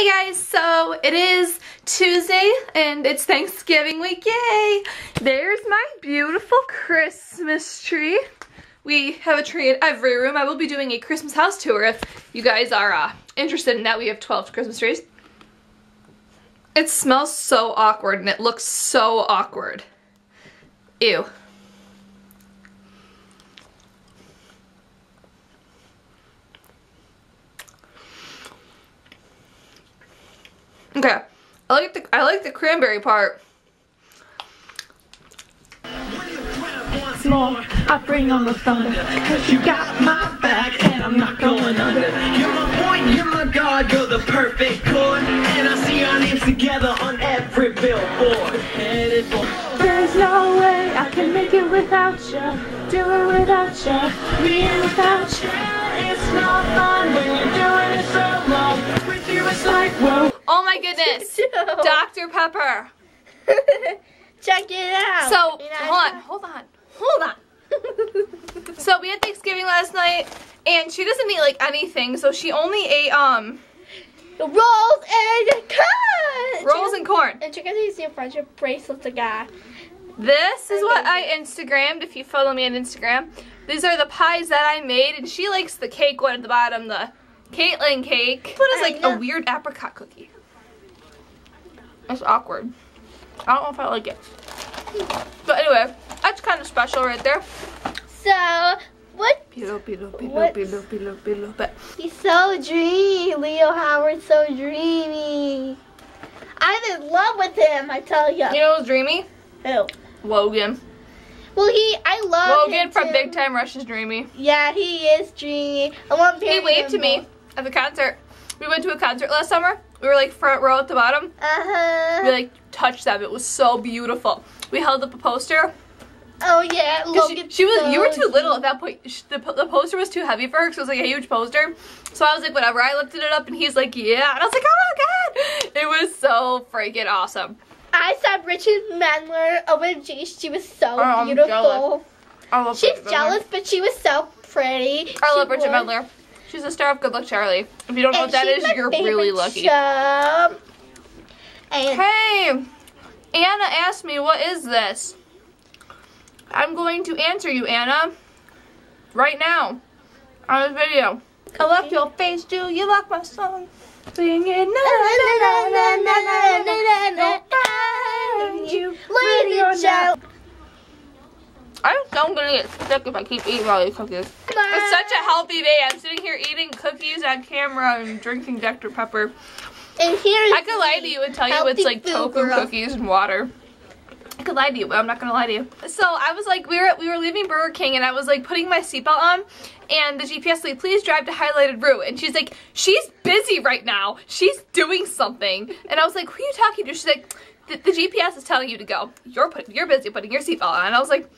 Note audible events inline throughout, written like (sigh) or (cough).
Hey guys, so it is Tuesday and it's Thanksgiving week, yay! There's my beautiful Christmas tree. We have a tree in every room. I will be doing a Christmas house tour if you guys are uh, interested in that. We have 12 Christmas trees. It smells so awkward and it looks so awkward. Ew. Okay. I like the I like the cranberry part. more. I bring on the thunder. Cause you got my back and I'm not going under. You're my point, you're my god, you're the perfect chord. And I see our names together on every billboard. Headed for There's no way I can make it without you. Do it without you. Me without you. It's not fun when you're doing it so long. With you it's like, whoa. Oh my goodness. (laughs) Dr. Pepper. (laughs) Check it out. So, You know, hold on, hold on, hold on. (laughs) So we had Thanksgiving last night and she doesn't eat like anything, so she only ate um Rolls and corn! rolls and corn. And check out these new friendship bracelets I got. This is what I Instagrammed if you follow me on Instagram. These are the pies that I made and she likes the cake one at the bottom, the Caitlin cake. What is I like a weird apricot cookie. That's awkward. I don't know if I like it. But anyway, that's kind of special right there. So, what? Below, below, below, What? below, below, below. But He's so dreamy. Leo Howard's so dreamy. I'm in love with him, I tell you. you know who's dreamy? Who? Logan. Well, he, I love Logan from too. Big Time Rush is dreamy. Yeah, he is dreamy. I want He waved to me at the concert. We went to a concert last summer. We were like front row at the bottom. Uh huh. We like touched them. It was so beautiful. We held up a poster. Oh yeah, 'Cause She, Logan's she was. so you were too little at that point. Sh- The, the poster was too heavy for her because it was like a huge poster. So I was like, whatever. I lifted it up and he's like, yeah. And I was like, oh my god. It was so freaking awesome. I saw Bridgit Mendler. OMG, she was so Oh, I'm beautiful. jealous. I love She's Bridgit Mendler. jealous, but she was so pretty. I She love Bridgit was. Mendler. She's the star of Good Luck Charlie. If you don't know And what that is, you're really lucky. Show. And Hey, Anna asked me, what is this? I'm going to answer you, Anna, right now on this video. I left your face, do you like my song? Singing na na na na na na na na na na you. Lady Joe. I'm so gonna get sick if I keep eating all these cookies. It's such a healthy day. I'm sitting here eating cookies on camera and drinking Dr. Pepper. And here I could lie to you and tell you it's like tofu girl. cookies and water. I could lie to you, but I'm not gonna lie to you. So I was like, we were we were leaving Burger King, and I was like putting my seatbelt on, and the GPS like, please drive to highlighted route, and she's like, she's busy right now, she's doing something, and I was like, who are you talking to? She's like, the, the GPS is telling you to go. You're put, you're busy putting your seatbelt on, and I was like.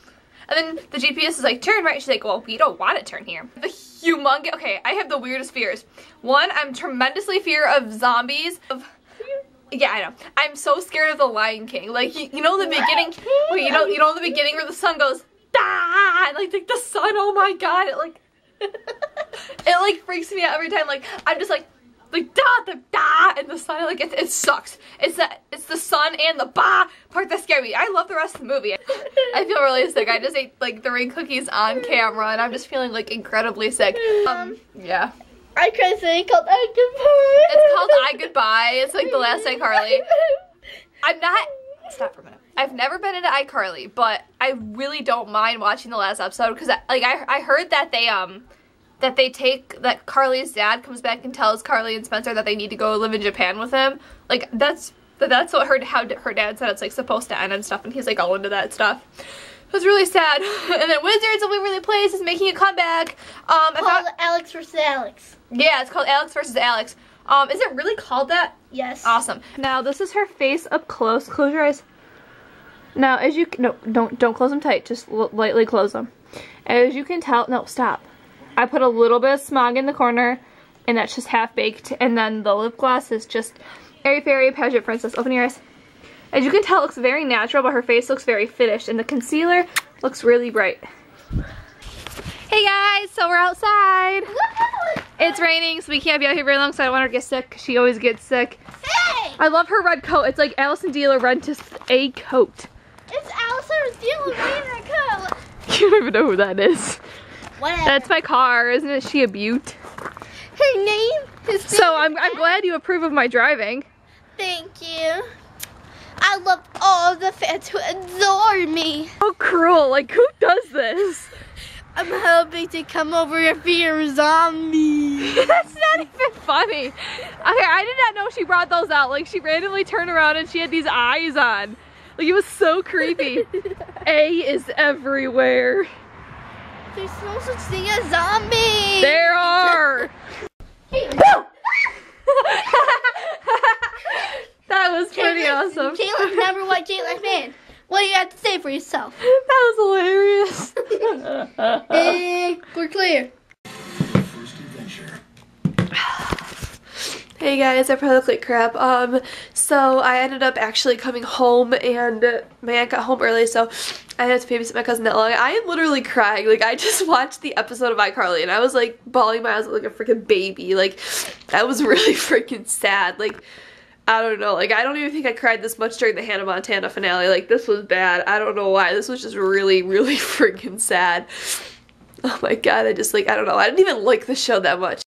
And then the GPS is like, turn right. She's like, well, we don't want to turn here. The humongous, okay, I have the weirdest fears. One, I'm tremendously fear of zombies. Of, yeah, I know. I'm so scared of the Lion King. Like, you, you know the beginning, wait, you know, you know the beginning where the sun goes, like, like the sun, oh my god, it like, (laughs) it like freaks me out every time. Like, I'm just like, like da da da, and the sun like it, it sucks. It's that it's the sun and the ba part that scare me. I love the rest of the movie. I feel really sick. I just ate like three cookies on camera, and I'm just feeling like incredibly sick. Um, yeah. I could say called iGoodbye. It's called iGoodbye. It's like the last iCarly. (laughs) I'm not. Stop for a minute. I've never been into iCarly, but I really don't mind watching the last episode because, like, I I heard that they um that they take that Carly's dad comes back and tells Carly and Spencer that they need to go live in Japan with him. Like that's that that's what her how her dad said it's like supposed to end and stuff, and he's like all into that stuff. It was really sad. (laughs) And then Wizards of Waverly Place is making a comeback. Um, Called Alex versus Alex. yeah, it's called Alex versus Alex. Um, is it really called that? Yes. Awesome. Now this is her face up close. Close your eyes. Now, as you no, don't don't close them tight. Just l- lightly close them. As you can tell, no, stop. I put a little bit of smog in the corner, and that's just half baked. And then the lip gloss is just Airy Fairy Pageant Princess. Open your eyes. As you can tell, it looks very natural, but her face looks very finished, and the concealer looks really bright. Hey guys, so we're outside. It's raining, so we can't be out here very long, so I don't want her to get sick, she always gets sick. Hey! I love her red coat. It's like Alison DiLaurentis a coat. It's Allison dealing with her coat. (laughs) You don't even know who that is. Whatever. That's my car, isn't it? She a beaut. her name. So I'm, I'm glad you approve of my driving. Thank you. I love all the fans who adore me. How cruel, like who does this? I'm hoping to come over if you're a zombie. (laughs) That's not even funny. Okay, I did not know she brought those out. Like she randomly turned around and she had these eyes on. Like it was so creepy. (laughs) A is everywhere. There's no such thing as zombies. There are. (laughs) (laughs) that was pretty awesome. Caitlin never watched Caitlin Man. What do you have to say for yourself? That was hilarious. (laughs) (laughs) Eh, we're clear. Hey guys, I probably look like crap. Um, so I ended up actually coming home and my aunt got home early, so I had to babysit my cousin that long. I am literally crying. Like I just (laughs) watched the episode of iCarly and I was like bawling my eyes like a freaking baby. Like that was (laughs) really freaking sad. Like I don't know. Like I don't even think I cried this much during the Hannah Montana finale. Like this was bad. I don't know why. This was just really, really (laughs) freaking sad. Oh my god, I just like I don't know. I didn't even like the show that much.